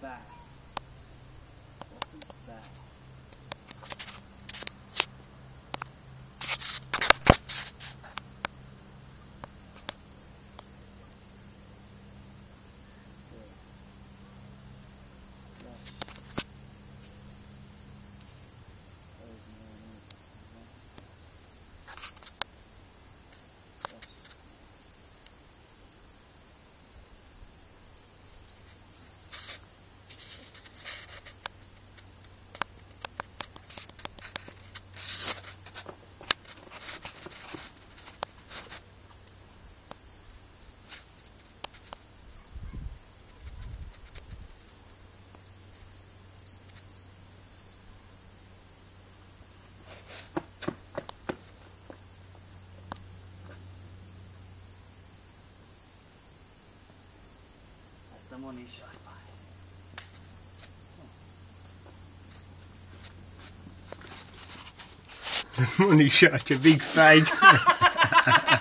back. the money shot. The money shot, you big fag.